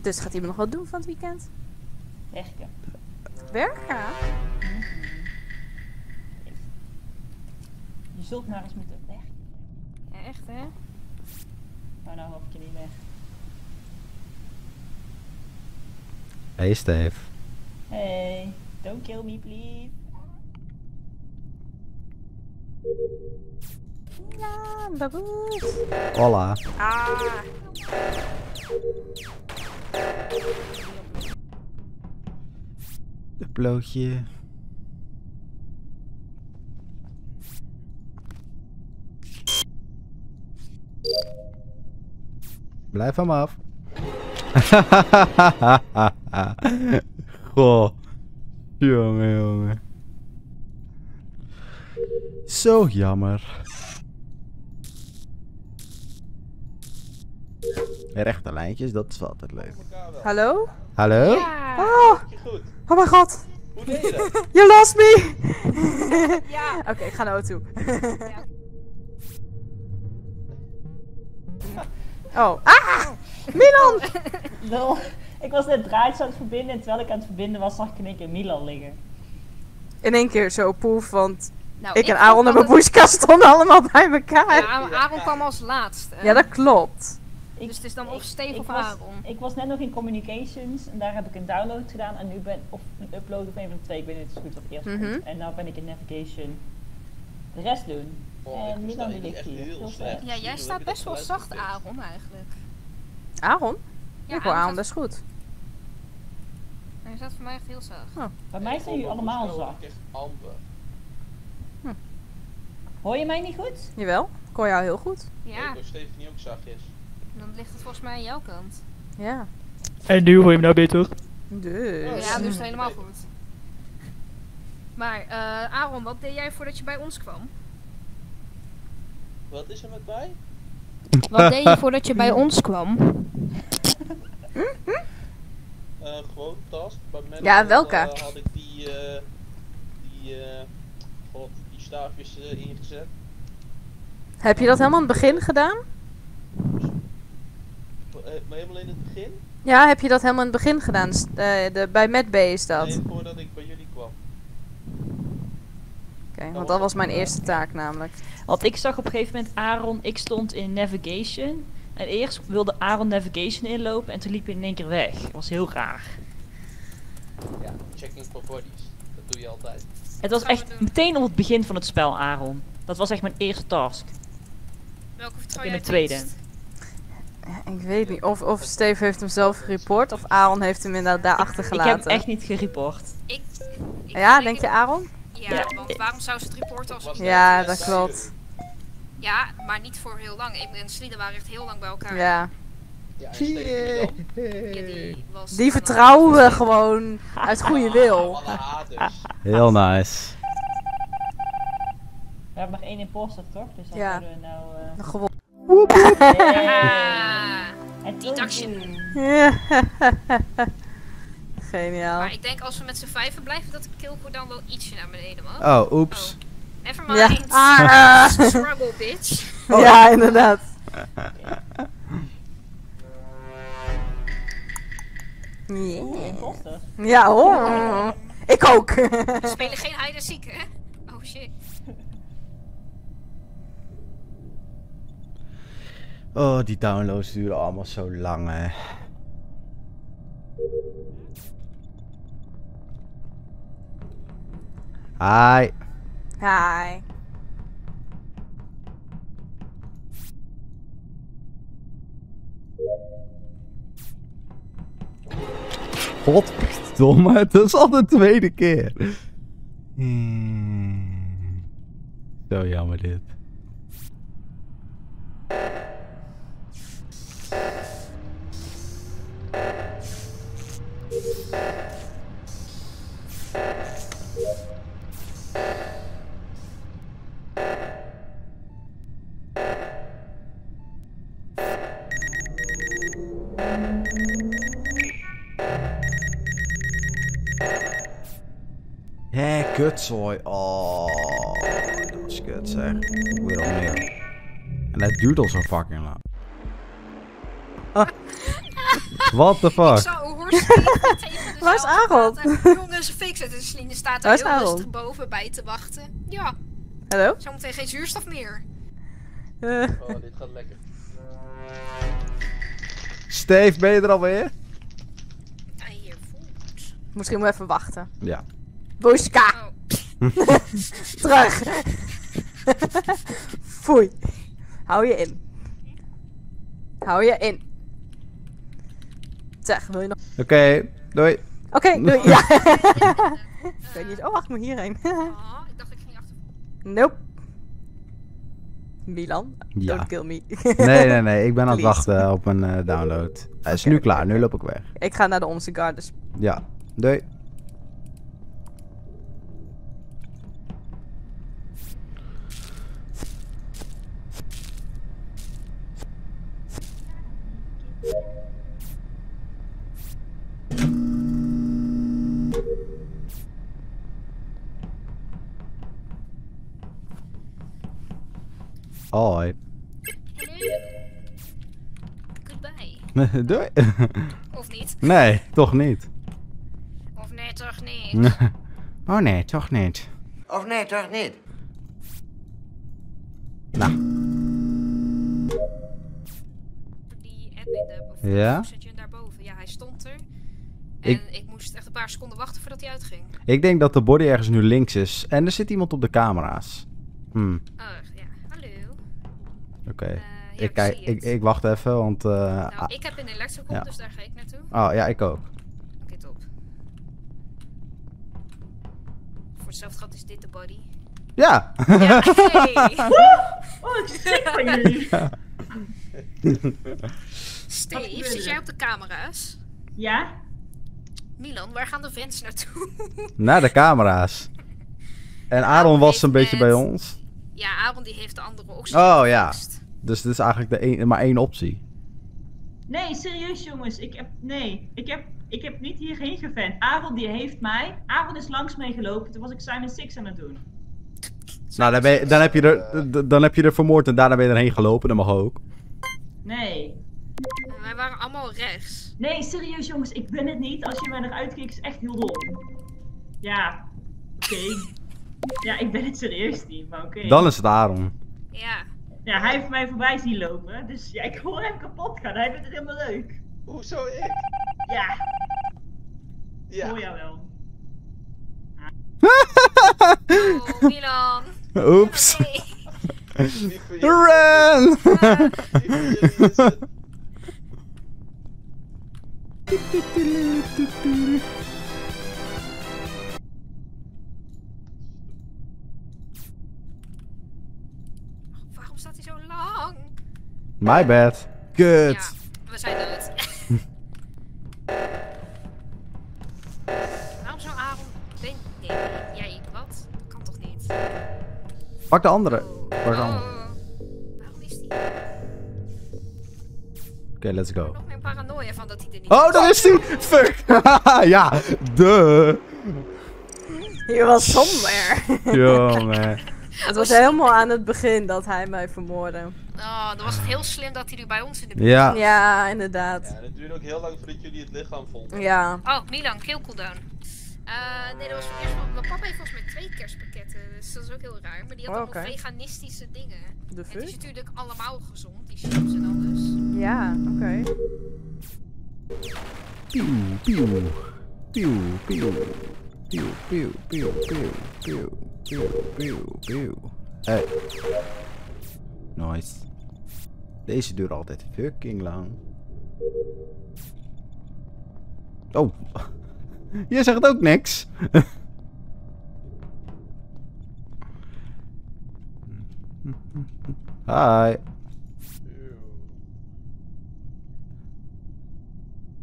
Dus gaat iemand nog wat doen van het weekend? Werken. Werken? Je zult maar eens moeten werken. Ja, echt hè? Maar nou hoef ik je niet weg. Hey Steve. Hey, don't kill me please. Ja, baboes. Hola. Ah. Uploadje. Blijf van me af. Goh. Jongen, jongen. Zo jammer. Rechte lijntjes, dat is altijd leuk. Hallo? Hallo? Ja. Oh, Goed. oh mijn god. Hoe deed je dat? You lost me. Ja. Oké, ik ga naar O2. oh. Ah! Milan! Lul. Ik was net draadjes aan het verbinden en terwijl ik aan het verbinden was, zag ik in één keer Milan liggen. In één keer zo poef, want Nou, ik en Aaron en mijn het- boeska stonden allemaal bij elkaar. Ja, maar Aaron kwam als laatste. Ja, dat klopt. Ik, Dus het is dan of Steve of Aaron. Ik was net nog in communications en daar heb ik een download gedaan en nu ben of een upload of een van de twee, ik weet niet zo goed wat eerst Mhm. komt. En nou ben ik in navigation de rest doen. Oh, En die je ligt echt hier. heel slecht. Ja, jij staat best wel zacht? Aaron, eigenlijk. Aaron? Ja, ik hoor Aaron best goed. Hij staat voor mij echt heel zacht. Bij mij zijn jullie allemaal zacht. Echt amper. Hoor je mij niet goed? Jawel, ik hoor jou heel goed. Ja, Ik hoor Stefanie ook zachtjes. Dan ligt het volgens mij aan jouw kant. Ja. En nu hoor je me nou beter? Dus. Ja, het helemaal goed. Maar, eh Aaron, wat deed jij voordat je bij ons kwam? Wat is er met bij? Wat deed je voordat je bij ons kwam? Eh, gewoon task. Bij Ja, welke? eh, had ik die, eh, die, eh, god, die staafjes ingezet. Heb je dat helemaal in het begin gedaan? Eh, maar helemaal in het begin? Ja, heb je dat helemaal in het begin gedaan? S- eh, de, bij Mad Bay is dat. Nee, voordat ik bij jullie kwam. Oké, want dat was mijn eerste taak namelijk. Want ik zag op een gegeven moment Aaron, ik stond in navigation. En eerst wilde Aaron navigation inlopen en toen liep hij in één keer weg. Dat was heel raar. Ja, checking for bodies. Dat doe je altijd. Het was echt meteen op het begin van het spel, Aaron. Dat was echt mijn eerste task. Welke vertrouw In jij mijn tweede. Ja, Ik weet niet of, of Steve heeft hem zelf gereport of Aaron heeft hem inderdaad daar Ik achtergelaten. heb echt niet gereport. Ik, ik Ja, denk je Aaron? Ja, Ja. want waarom zou ze het reporten als... Was Ja, dat, klopt. Ja, maar niet voor heel lang. Ik en Slida waren echt heel lang bij elkaar. Ja. Ja, die vertrouwen we gewoon uit goede wil. Heel nice. We hebben nog één imposter toch? Dus dat Ja. we nou... eh Gewoon. Ah, het deduction. Geniaal. Maar ik denk als we met z'n vijven blijven, dat de killcore dan wel ietsje naar beneden mag. Oh, oeps. Never Ja. mind. Ah. Struggle, bitch. Ja, inderdaad. Yeah. Ja hoor. Ik ook. We spelen geen hide and seek, hè? Oh shit. Oh, die downloads duren allemaal zo lang, hè. Hi. Hi. Godverdomme, het is al de tweede keer. Hmm. Zo jammer dit. Hé, kutzooi. Oh, dat was kut zeg. Weer opnieuw. En het duurt al zo fucking lang. What the Ik fuck? zou Steve tegen Waar is praten. Jongens, fix het. En Celine staat Waar daar is heel rustig boven bij te wachten. Ja, Hallo? zometeen geen zuurstof meer. Eh, Oh, dit gaat lekker. Steve, ben je er alweer? Ja, hier, voet. misschien moet even wachten. Ja. Boeska, Oh, terug! Foei. Hou je in. Hou je in. Zeg, wil je nog... Oké, doei. Oké, doei. Ja. ik weet niet. Oh, wacht, ik moet hierheen. oh, ik dacht ik ging achter. nope. Milan, Ja. don't kill me. Nee, nee, nee. Ik ben aan het wachten op een eh, download. Hij is nu klaar. Nu loop ik weg. ik ga naar de onze gardens. Ja. Doei. Hoi. Goodbye. Doei. Of niet? Nee, toch niet. Of nee, toch niet? Oh nee, toch niet. Of nee, toch niet? Nou, Die admin daarboven. Ja? Zit je daarboven? Ja, hij stond er. En Ik- ik... moest echt een paar seconden wachten voordat hij uitging. ik denk dat de body ergens nu links is. En er zit iemand op de camera's. Hm, Oh. Oké. Eh, ja, ik, kijk, ik, ik wacht even, want... eh, Nou, ah, ik heb een electrical, ja. dus daar ga ik naartoe. oh, ja, ik ook. Oké, top. Voor hetzelfde geld is dit de body. Ja! Ja, hey! Oh, sick van jullie. Steve, zit jij op de camera's? Ja? Milan, waar gaan de fans naartoe? Naar de camera's. En Aaron was een beetje bij ons. ja, Aaron die heeft de andere optie. Oh, ja. Dus dit is eigenlijk de een, maar één optie. Nee, serieus jongens. Ik heb, nee, ik heb, ik heb niet hierheen gevent. Aaron die heeft mij, Aaron is langs mij gelopen. Toen was ik Simon Six aan het doen. Nou, dan, ben je- dan, heb je er, dan heb je er vermoord en daarna ben je erheen gelopen. Dat mag ook. Nee. Wij waren allemaal rechts. Nee, serieus jongens, ik ben het niet. Als je mij eruit kijkt, is echt heel dom. Ja, oké. Ja, ik ben het serieus niet, maar oké. Dan is het Aaron. Ja. Ja, hij heeft mij voorbij zien lopen, dus ja, ik hoor hem kapot gaan. Hij vindt het helemaal leuk. Hoezo ik? Ja, Ja. hoor jou wel. Oh, Milan. Oeps. Run! wie My bad. Kut. Ja, we zijn dood. Waarom zou Aaron... Ben... Nee, jij, wat? Kan toch niet? Pak de andere. Oh. Pak de andere. Oh. Waarom is die? Oké, let's go. Nog meer paranoia van dat hij er niet Oh, daar is hij! Fuck! ja, duh. Hier was somewhere. Yo, man. Het was helemaal aan het begin dat hij mij vermoordde. Oh, dan was het heel slim dat hij nu bij ons in de buurt Ja. Ja, inderdaad. Ja, het duurde ook heel lang voordat jullie het lichaam vonden. Ja. Oh, Milan, kill cooldown. Eh, nee, dat was voor eerst van... Mijn papa heeft volgens mij twee kerstpakketten, dus dat is ook heel raar. Maar die had Oh, allemaal veganistische dingen. De En het is fuck? natuurlijk allemaal gezond, die chips en alles. Ja, oké. Pieuw, pieuw. Pieuw, pieuw, pieuw, pieuw, pieuw, pieuw, pieuw, pieuw. Hey. Nice. Deze duurt altijd fucking lang. Oh. Je zegt ook niks. Hi.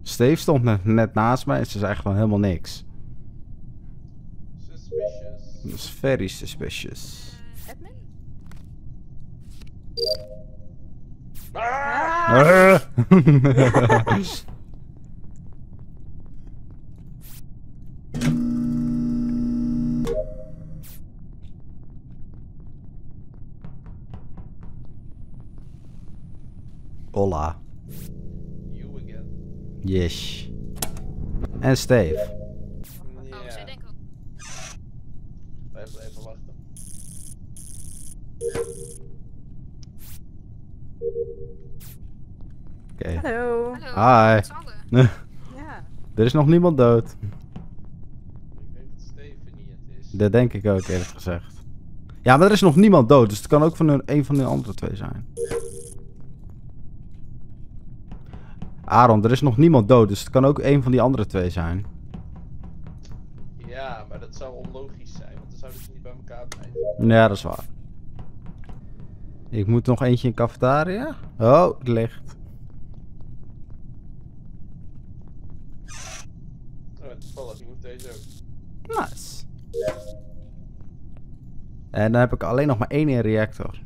Steve stond net, net naast mij en ze zei gewoon helemaal niks. Suspicious. Dat is very suspicious. Ah. Hola. You again. Yes. En Steve. Oh, zij Ja, denken ook. blijf even wachten. Oké. Hallo. Hallo. Hi. Ja. Er is nog niemand dood. Ik denk dat Stephanie het is. Dat denk ik ook eerlijk gezegd. Ja, maar er is nog niemand dood, dus het kan ook van een, een van de andere twee zijn. Aaron, er is nog niemand dood, dus het kan ook een van die andere twee zijn. Ja, maar dat zou onlogisch zijn, want dan zouden ze niet bij elkaar blijven. Ja, dat is waar. Ik moet nog eentje in cafetaria. Oh, het ligt. Oh, toevallig, je moet deze ook. Nice. En dan heb ik alleen nog maar één in reactor.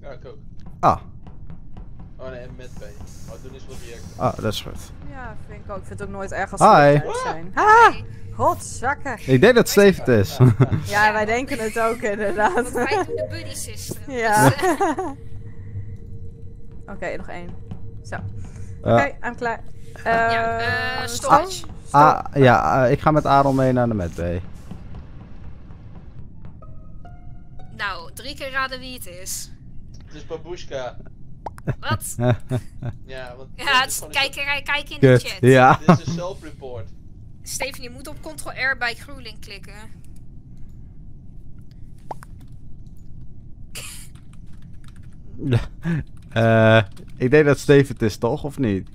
Ja, ik ook. Ah, Oh nee, en met bij. Oh, doen is wat reactor. ah, dat is goed. Ja, vind ik ook. Ik vind het ook nooit erg als Hi. ze zijn. Ah, Nee, godzakken. Ik denk dat Steve het is. Ja, wij denken het ook inderdaad. want wij doen de buddy system. Ja. Oké, nog één. Zo. Oké, I'm klaar. Ja, Eh, eh, storage. Ah, ja, eh, ik ga met Aaron mee naar de medbay. nou, drie keer raden wie het is. Het is Babushka. Wat? Ja, want Ja, het is, kijk, kijk, kijk in de chat. ja. Dit is een self-report. Steven, je moet op Ctrl-R bij GrewLink klikken. Eh, ik denk dat Steve het is, toch? Of niet?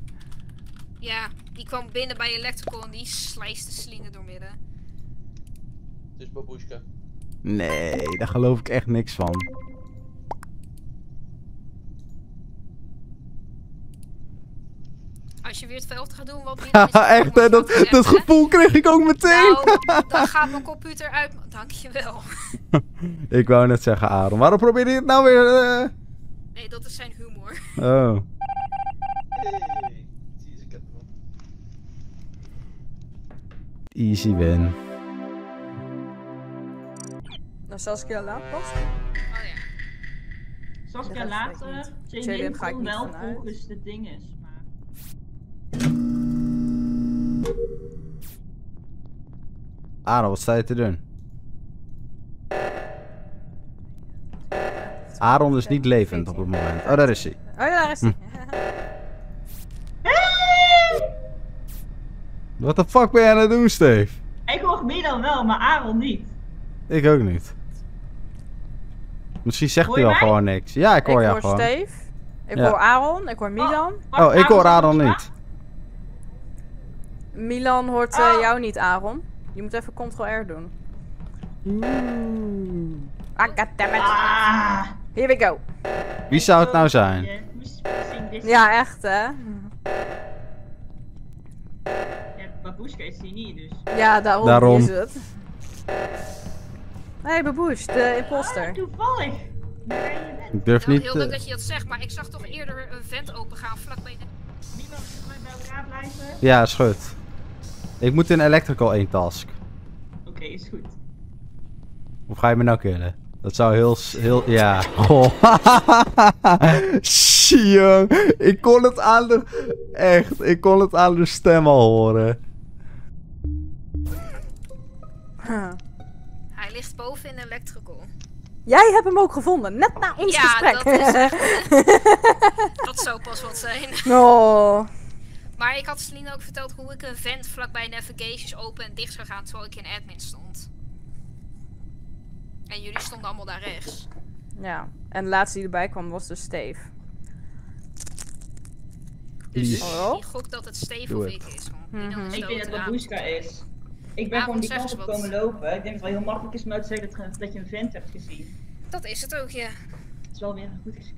Ja, die kwam binnen bij Electrical en die slijst de slinger doormidden. Het is Babushka. Nee, daar geloof ik echt niks van. Als je weer hetzelfde gaat doen wat binnen Haha, is, dan echt, hè? je Dat, dat gevoel kreeg ik ook meteen. Nou, dan gaat mijn computer uit. Dankjewel. Ik wou net zeggen, Aaron. Waarom probeer je het nou weer... eh? Nee, dat is zijn humor. Oh. Hey, zie je, ik heb hem. Easy win. Nou, Saskia laat pas. Oh ja. Saskia weet ik Jalen ik kon wel volgens de dinges. Maar... Aaron, wat sta je te doen? Aaron is niet levend op het moment. Oh, daar is hij. Oh ja, daar is hij. What the fuck ben jij aan het doen, Steve? Ik hoor Milan wel, maar Aaron niet. Ik ook niet. Misschien zegt Hoor hij je wel gewoon niks. Ja, ik hoor jou gewoon. Steve. Ik Ja. hoor Aaron. Ik hoor Milan. Wacht, Oh, ik hoor Aaron niet. Milan hoort eh, Oh. jou niet, Aaron. Je moet even Ctrl-R doen. Ah, goddammit. Ah. Here we go. Wie zou het nou zijn? Ja, echt hè. Ja, Babushka is hier niet, dus. Ja, daarom, Daarom. is het. Hé, hey, Babush, de imposter. Ah, toevallig. Ik durf Wel niet... heel leuk eh, dat je dat zegt, maar ik zag toch eerder een vent opengaan vlakbij de... Niemand bij elkaar blijven. Ja, is goed. Ik moet in Electrical één task. Oké, is goed. Of ga je me nou killen? Dat zou heel... heel ja. Goh. Shit, jong. Ik kon het aan de... Echt, ik kon het aan de stem al horen. Hij ligt boven in Electrical. Jij hebt hem ook gevonden, net na ons Ja, gesprek. dat is Dat zou pas wat zijn. oh. Maar ik had Celine ook verteld hoe ik een vent vlakbij Navigations open en dicht zou gaan terwijl ik in admin stond. En jullie stonden allemaal daar rechts. Ja, en de laatste die erbij kwam was dus Steve. Dus Yes. Oh. ik gok dat het Steve of ik is. Is Ik denk dat het Babushka is. Ik ben gewoon die eens op komen lopen. Ik denk dat het wel heel makkelijk is om uit te zeggen dat, je- dat je een vent hebt gezien. Dat is het ook, ja. Het is wel weer een goed excuus.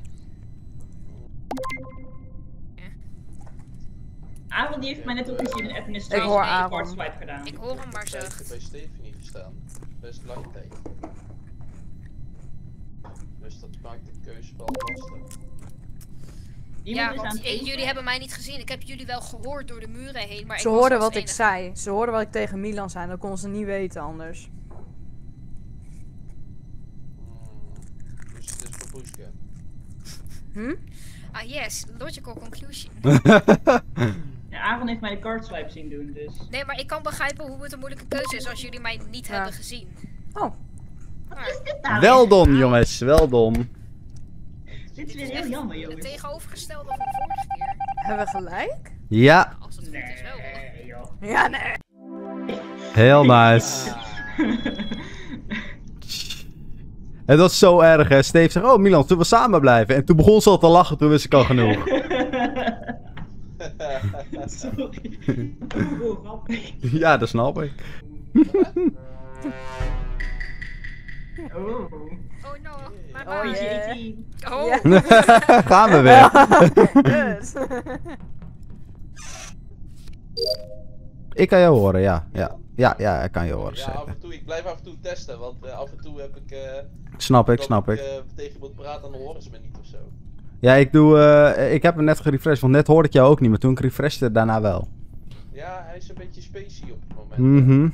Aaron die heeft mij net ook gezien in administratie. Ik hoor Aaron. card swipe gedaan. Ik hoor hem maar Ik heb bij Stephanie gestaan. Best lange tijd. Dus dat maakt de keuze wel lastig. Iemand Ja, want jullie hebben mij niet gezien. Ik heb jullie wel gehoord door de muren heen, maar Ze hoorden wat ik zei. Ze hoorden wat ik tegen Milan zei. Dat kon ze niet weten anders. Hmm. Dus het is. Hm? Ah yes, logical conclusion. Ja, Aaron heeft mij de card swipe zien doen, dus. Nee, maar ik kan begrijpen hoe het een moeilijke keuze is als jullie mij niet Ja. hebben gezien. Oh, Wat is dit nou? Wel dom, jongens. Wel dom. Dit is weer heel jammer, Het jongens. tegenovergestelde van de vorige keer. hebben we gelijk? Ja, Als het goed is wel. joh. Ja, nee. heel nice. Het was zo erg, hè. Steve zegt, oh Milan, zullen we samen blijven? En toen begon ze al te lachen, toen wist ik al genoeg. Sorry. Ja, dat snap ik. Oh. Oh no, my Oh, bad. yeah. PG-18. Oh, Ja. Gaan we weer. Eh, Ik kan jou horen, ja. Ja, ja, ja ik kan je horen, Ja, af en toe, ik blijf af en toe testen, want eh, af en toe heb ik... eh, Snap ik, snap ik. eh, tegen iemand praat en dan horen ze me niet of zo. Ja, ik doe, eh, ik heb hem net gerefreshed, want net hoorde ik jou ook niet, maar toen ik refreshte, daarna wel. Ja, hij is een beetje spacey op het moment. Mhm.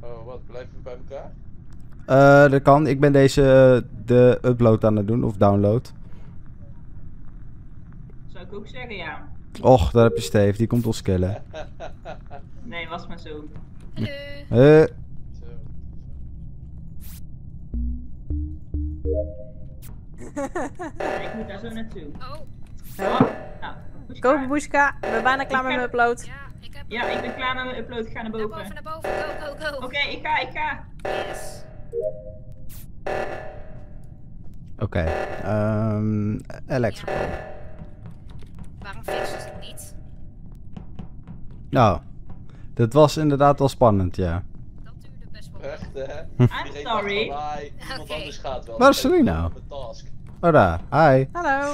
Oh, wat? Blijven we bij elkaar? Eh, dat kan. Ik ben deze, eh, de upload aan het doen, of download. Zou ik ook zeggen, ja. Och, daar heb je Steve, die komt ons killen. Nee, was maar zo. hallo. Eh, Zo. Ik moet daar zo naartoe. Oh, nou. We zijn bijna klaar met mijn upload. ja, ik heb Ja, ik ben klaar met mijn upload. Ik ga naar naar boven. naar boven. Go, go, go. Oké, ik ga, ik ga. Yes. Oké, ehm electrical. Waarom fixen ze het niet? Nou, dat was inderdaad wel spannend, ja. Dat duurde best wel lang. Echt, hè? I'm Iedereen dacht sorry. van, "Ah, iemand Oké. anders gaat wel. Waar is Celine nou? Oh, daar. Hi. Hallo.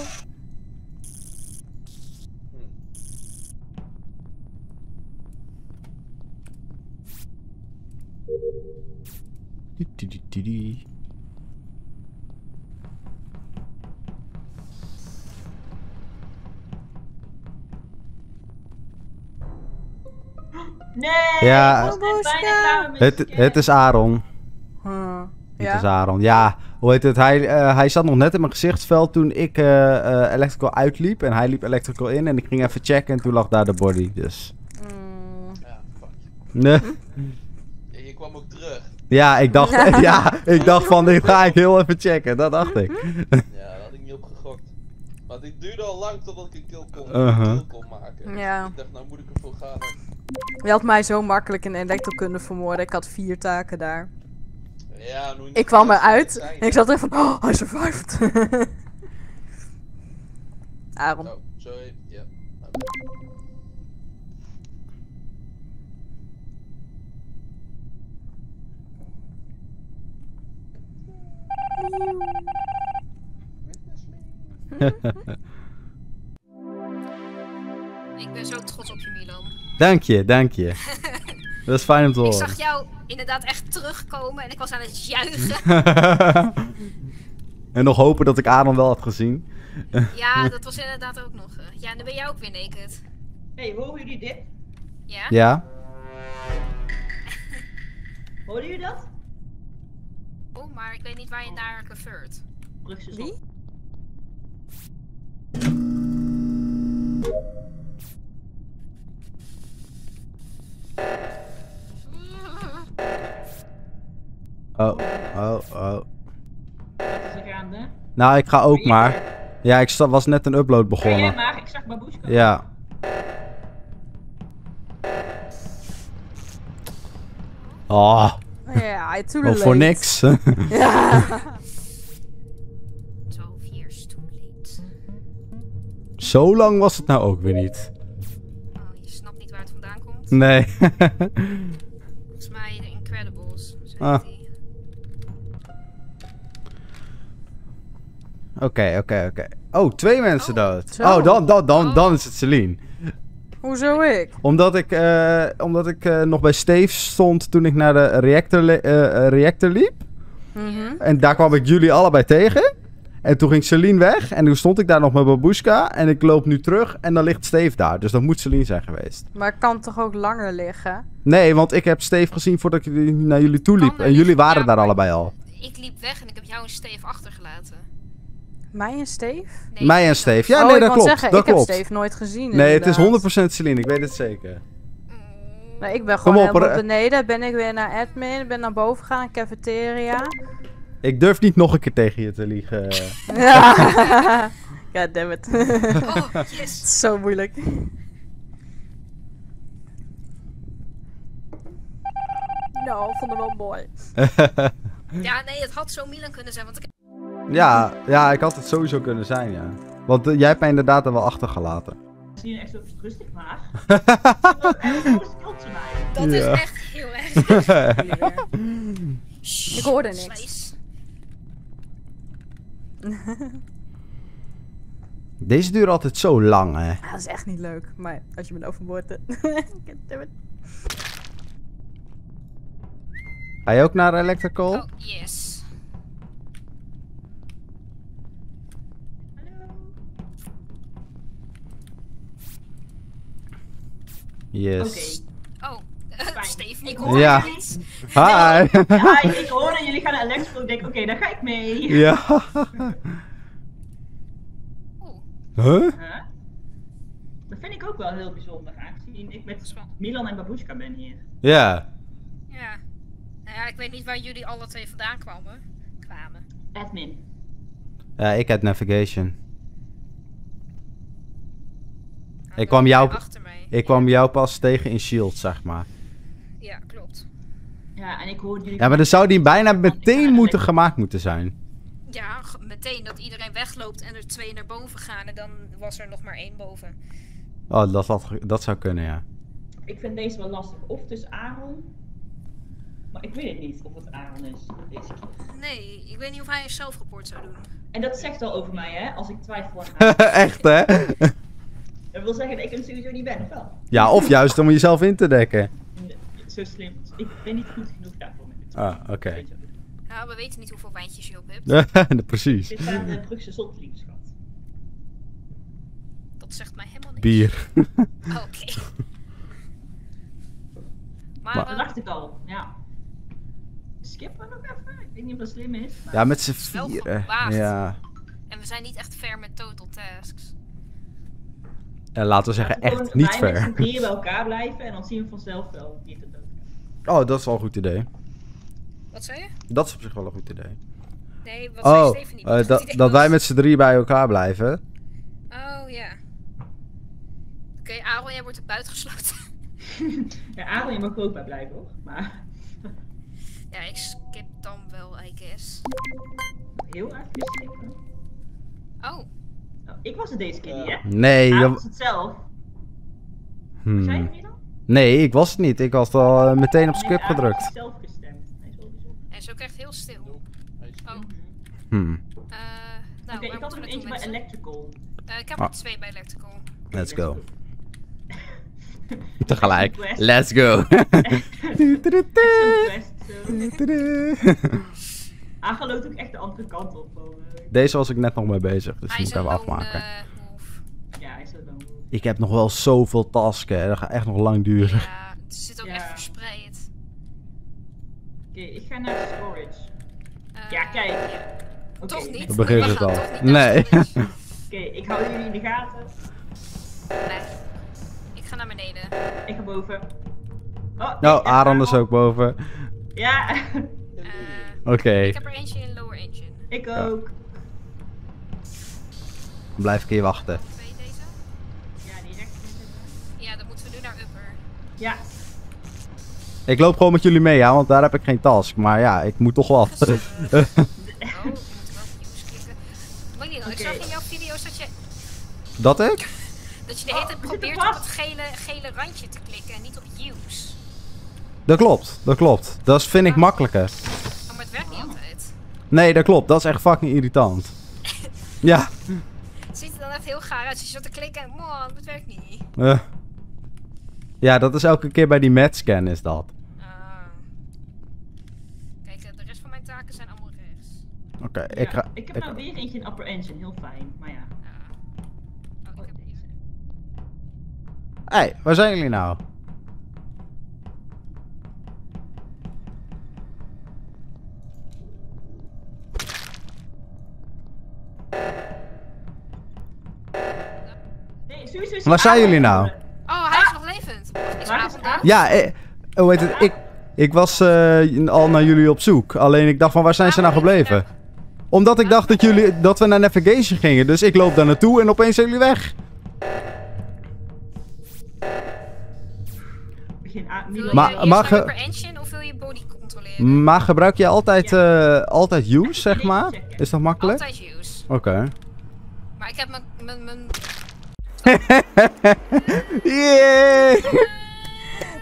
Nee! Ja. ik was bijna Het, het is Aaron. Hm. Het Ja. is Aaron. Ja, hoe heet het? Hij, eh, hij zat nog net in mijn gezichtsveld toen ik eh, eh, electrical uitliep. En hij liep electrical in. En ik ging even checken en toen lag daar de body. Dus. Mm. Ja, fuck. Nee. En je kwam ook terug. Ja, ik dacht, ja, ik dacht van dit ga ik heel even checken. Dat dacht ik. Ja, daar had ik niet op gegokt. Maar dit duurde al lang totdat ik een kill kon, Uh-huh. kill kon maken. Ja. Ik dacht, nou moet ik ervoor gaan. Je had mij zo makkelijk in elektro kunnen vermoorden. Ik had vier taken daar. Ja, nu Ik kwam eruit en ik zat er van, oh, hij survived. Aaron. Oh, sorry. Ja. Ik ben zo trots op je, Milan. dank je, dank je. Dat is fijn om te Ik horen. zag jou inderdaad echt terugkomen en ik was aan het juichen. en nog hopen dat ik Aaron wel heb gezien. Ja, dat was inderdaad ook nog. eh, Ja, en dan ben jij ook weer naked. hey, horen jullie dit? Ja? Ja? Horen jullie dat? Oh, maar ik weet niet waar je naar referred. Druk ze Wie? Oh, oh, oh. Wat is er gaande? Nou, ik ga ook maar. Ja, ik was net een upload begonnen. maar, ik zag Babushka. Ja. Oh, Ja, too oh late. voor niks. Ja. Zo lang was het nou ook weer niet. Oh, je snapt niet waar het vandaan komt. Nee. Volgens mij de Incredibles. Ah. Oké, oké, oké. Oh, twee mensen Oh, dood. zo. Oh, dan, dan, dan, Oh. dan is het Celine. Hoezo ik? Omdat ik, eh, omdat ik eh, nog bij Steve stond toen ik naar de reactor, li- eh, eh, reactor liep. Mhm. En daar kwam ik jullie allebei tegen. En toen ging Celine weg. En toen stond ik daar nog met Babushka. En ik loop nu terug. En dan ligt Steve daar. Dus dat moet Celine zijn geweest. Maar het kan toch ook langer liggen? Nee, want ik heb Steve gezien voordat ik naar jullie toe liep. En jullie waren ja, daar allebei al. Ik liep weg en ik heb jou en Steve achtergelaten. Mij en Steve? Nee, Mij en Steve. Ja, Oh, nee, ik dat klopt. Zeggen, dat ik klopt. heb Steve nooit gezien. Nee, het is inderdaad. 100% Celine, ik weet het zeker. Nee, ik ben gewoon op, helemaal beneden. Ben ik weer naar admin. Ben naar boven gegaan, cafeteria. Ik durf niet nog een keer tegen je te liegen. Ja. God damn it. Oh, yes. Zo moeilijk. Nou, vond hem wel mooi. Ja, nee, het had zo Milan kunnen zijn, want ik ja, ja, ik had het sowieso kunnen zijn, ja. Want eh, jij hebt mij inderdaad er wel achtergelaten. Zie je echt zo rustig maar. Dat Ja. is echt heel erg. Ik hoorde niks. Deze duurt altijd zo lang, hè. Ja, dat is echt niet leuk. Maar als je me overboord. Ga je ook naar Electrical? Oh, yes. Yes. Oh, Fijn. Steve, ik hoor Ja. iets. Hi! Ja, ik hoorde jullie gaan naar Electro. Ik denk, oké, daar ga ik mee. ja. Oeh, Huh? Huh? Dat vind ik ook wel heel bijzonder, aangezien ik met. Milan en Babushka ben hier. Ja. ja. Nou ja, ik weet niet waar jullie alle twee vandaan kwamen. Kwamen. Admin. Ja, ik had navigation. Nou, Ik kwam jou-. Ik kwam jou pas tegen in Shield, zeg maar. Ja, en ik jullie... Ja, maar dan zou die bijna meteen moeten gemaakt moeten zijn. Ja, meteen dat iedereen wegloopt en er twee naar boven gaan en dan was er nog maar één boven. Oh, dat, dat zou kunnen, ja. Ik vind deze wel lastig. Of dus Aaron. Maar ik weet het niet of het Aaron is. Deze keer. Nee, ik weet niet of hij een zelfreport zou doen. En dat zegt al over mij, hè? Als ik twijfel aan. Echt, hè? Dat wil zeggen dat ik hem sowieso niet ben, of wel? Ja, of juist om jezelf in te dekken. Zo slim. Ik ben niet goed genoeg daarvoor. Met dit Ah, oké. Weet je. Nou, we weten niet hoeveel wijntjes je op hebt. Precies. Dit staat de Brugse zotliefschat. Dat zegt mij helemaal niks. Bier. Oh, Oké. Maar, Maar- Dat eh, dacht ik al, ja. Skippen nog even? Ik weet niet of dat slim is. maar- Ja, met z'n is wel vieren. gewaagd. Ja. en we zijn niet echt ver met total tasks. En laten we zeggen, we echt niet ver. drieën bij elkaar blijven en dan zien we vanzelf wel wie het. Oh, dat is wel een goed idee. Wat zei je? Dat is op zich wel een goed idee. Nee, wat zei Oh, Stephanie? eh, Wat het dat, dat was? wij met z'n drie bij elkaar blijven. Oh, ja. Oké, Aaron, jij wordt er buitengesloten. Ja, Aaron, je mag er ook bij blijven hoor. Maar ja, ik skip dan wel, I guess. heel erg skippen. Oh, Nou, ik was het deze keer niet, hè? Nee, Aaron dat- was het zelf. hmm. Zei je niet dan? Nee, ik was het niet. Ik had al eh, meteen op skip gedrukt. zelf gestemd. Is ook echt heel stil. Oh, Hmm. eh nou, Oké, ik had er we eentje bij? Electrical. Eh, ik heb Ah. er twee bij Electrical. Let's go. Tegelijk. Let's go. Zo. Loopt ook echt de andere kant op. Deze was ik net nog mee bezig, dus die moet ik even afmaken. Ik heb nog wel zoveel tasken, hè. dat gaat echt nog lang duren. Ja, het zit ook Ja. echt verspreid. Oké, ik ga naar storage. Eh, Ja, kijk. Oké, Toch niet? We beginnen We het al. Nee. Oké, ik hou jullie in de gaten. Nee. Ik ga naar beneden. Ik ga boven. Oh, Nou, Aaron is ook boven. Ja, Eh, Oké, ik heb er eentje in lower engine. ik ook. dan blijf ik hier wachten. Ja, Ik loop gewoon met jullie mee, ja, want daar heb ik geen task. Maar ja, ik moet toch wel. Oh, we moeten wel op nieuws klikken. Mag niet, ik zag in jouw video's dat je, Dat ik? dat je de hele tijd zitten probeert op het gele, gele randje te klikken en niet op use. Dat klopt, dat klopt. Dat vind ik makkelijker. Oh, maar het werkt niet altijd. Nee, dat klopt. Dat is echt fucking irritant. Ja. Het ziet er dan echt heel gaar uit als je zat te klikken en man, het werkt niet. eh. Ja, dat is elke keer bij die matscan is dat. Ah. Kijk, eh, de rest van mijn taken zijn allemaal rechts. Oké, ik ga... Ik heb nou weer eentje in upper engine, heel fijn, maar ja. Ah. Oh, ik heb hey, waar zijn jullie nou? Nee, Waar zijn jullie nou? Ja, eh, hoe heet het? Ik, ik was eh, al naar jullie op zoek. Alleen ik dacht van, waar zijn ze nou gebleven? Omdat ik dacht dat, jullie, dat we naar Navigation gingen. Dus ik loop daar naartoe en opeens zijn jullie weg. Je Maar- ge- engine of wil je body controleren? Maar gebruik je altijd, eh, altijd use, zeg maar? Is dat makkelijk? Altijd use. Oké. Maar ik heb mijn... mijn, mijn... Yeah!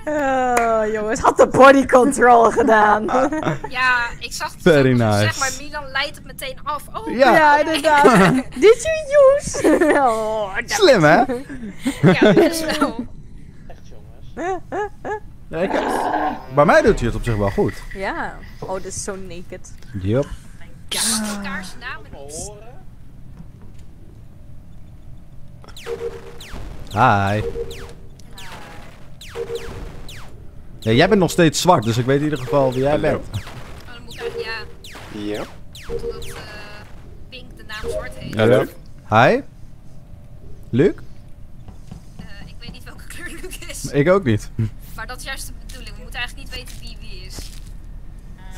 Oh, jongens, had de body control gedaan. Ja, ik zag het Very zo, nice. Zeg maar, Milan leidt het meteen af. Oh, Ja. ja, inderdaad. Did you use? oh, dat- Slim, hè? ja, best wel. Echt jongens. Ja, ik- Bij mij doet hij het op zich wel goed. ja. Oh, dit is zo naked. Yup. Elkaars namen niet. horen. Hi. Ja, jij bent nog steeds zwart, dus ik weet in ieder geval wie jij bent. Oh, dan moet ik eigenlijk, ja, Ja. totdat eh Pink de naam zwart heet. Ja, leuk. Hi. Luc? Eh, ik weet niet welke kleur Luke is. Ik ook niet. Maar dat is juist de bedoeling. We moeten eigenlijk niet weten wie wie is.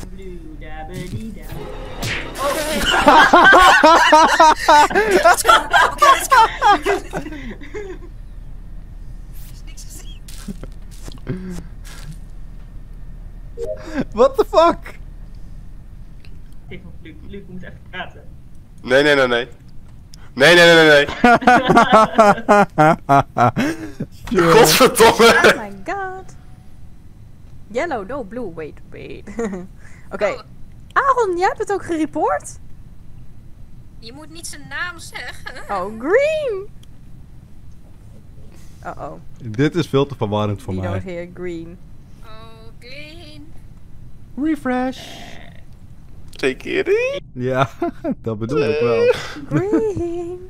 Blue, da, ba, die, da. is niks gezien. What the fuck? Luc, Luc moet even praten. Nee, nee, nee, nee. Nee, nee, nee, nee, nee. Oh Godverdomme. my god. Yellow, no blue. Wait, wait. Oké. Oh, Aaron, jij hebt het ook gereport? je moet niet zijn naam zeggen. Oh, green. Uh oh. Dit is veel te verwarrend voor don't mij. hear. Oh, Green. Refresh. Take it in. Ja, dat bedoel ik wel. Green.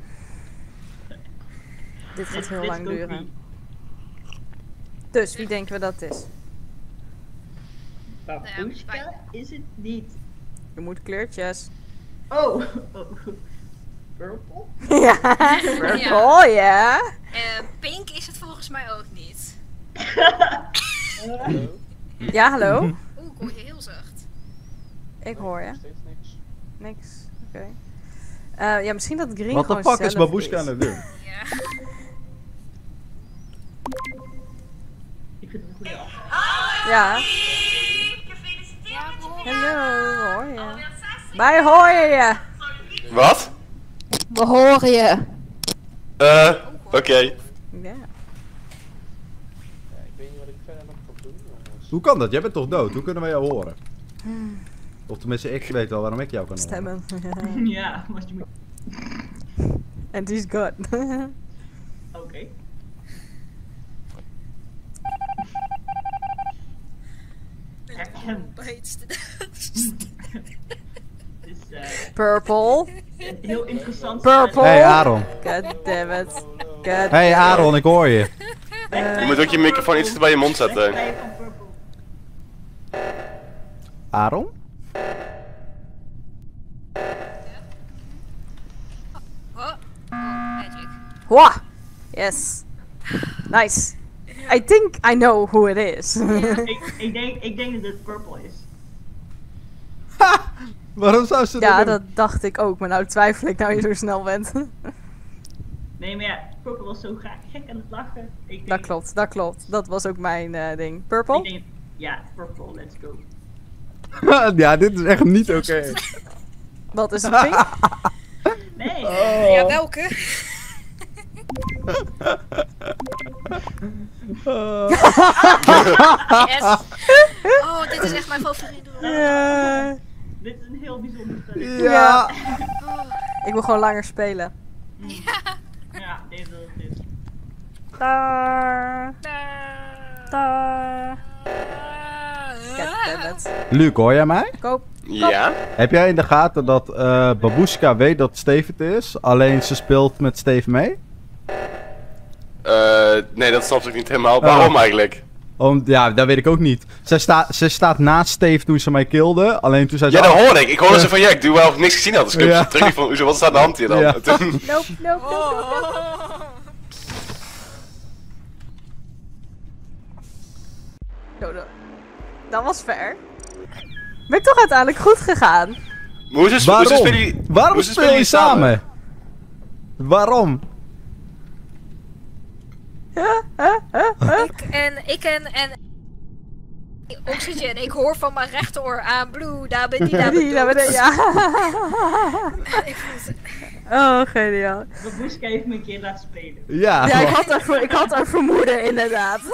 Dit gaat heel lang duren. Dus, wie denken we dat het is? Babushka wij- is het niet. Je moet kleurtjes. Oh, oh. Purple? ja. Ja. Oh ja. Eh, Pink is het volgens mij ook niet. Hallo. Ja, hallo. Hoor je heel zacht. Ik hoor je. Steeds niks. Niks. Oké. Eh, ja, misschien dat green the gewoon fuck is Babushka aan het doen? Ja. Ik vind het een goede af. Ja. Hallo, hoor je. Wij horen je. Wat? We horen je. Eh, oké. Ja. Ja, ik weet niet wat ik verder nog kan doen jongens. Hoe kan dat? Jij bent toch dood? Hoe kunnen wij jou horen? Of tenminste, ik weet wel waarom ik jou kan horen. Stemmen. Ja, maar je moet... En die is good. Oké. Eh, Purple. heel interessant. Purple. Hey Aaron. God damn it. God Hey Aaron, ik hoor je. Je moet ook je microfoon iets bij je mond zetten. Aaron? Oh, oh, magic. Wah. Yes. Nice. I think I know who it is. ik, ik, denk, ik denk dat het Purple is. Waarom zou ze dat ja, dat dacht ik ook. Maar nou twijfel ik nou je zo snel bent. Nee, maar ja, Purple was zo graag gek aan het lachen. Ik denk, dat klopt, dat klopt. Dat was ook mijn eh, ding. Ik Purple? Ja, Purple, let's go. ja, dit is echt niet oké. Wat is het pink? Nee, Oh. Ja, welke? Yes. Oh, dit is echt mijn favoriete. Ja. dit is een heel bijzonder spel. Ja. Oh, Ik wil gewoon langer spelen. Ja, deze is dit. Daar. daar. Daar. Luc, hoor jij mij? Koop. Ja? Heb jij in de gaten dat eh Babushka weet dat Steve het is, alleen ze speelt met Steve mee? Eh, nee, dat snap ik niet helemaal. Waarom eigenlijk? Om, ja, dat weet ik ook niet. Zij, sta, ze staat naast Steve toen ze mij kilde, alleen toen zei ze... Ja, dat "Oh, hoorde ik. Ik hoorde ze van, ja, ik doe wel of ik niks gezien had. Dus ik heb Ja. terug van, hoezo, wat staat aan de hand hier dan? Ja. Toen- nope, nope, nope. Zo, dat- Dat was fair. Ben ik toch uiteindelijk goed gegaan? Waarom? spelen jullie- Waarom speel je samen? Waarom? Ik en, ik en, en... Oxygen, ik hoor van mijn rechteroor aan Blue, daar ben die daar Die naar beneden, ja. Ik Oh, geniaal. Babushka heeft me een keer laten spelen. Ja, Ja, ik had er, ik had er vermoeden, inderdaad.